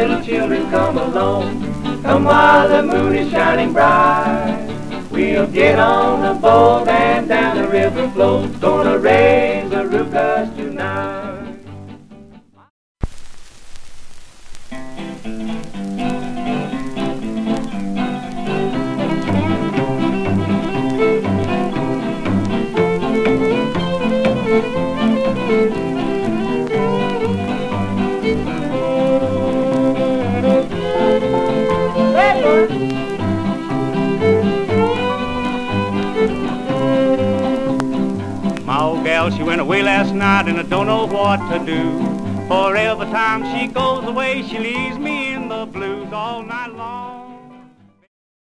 little children, come along. Come while the moon is shining bright. We'll get on the boat and down the river float. Gonna raise the ruckus tonight. My old gal, she went away last night and I don't know what to do. For every time she goes away, she leaves me in the blues all night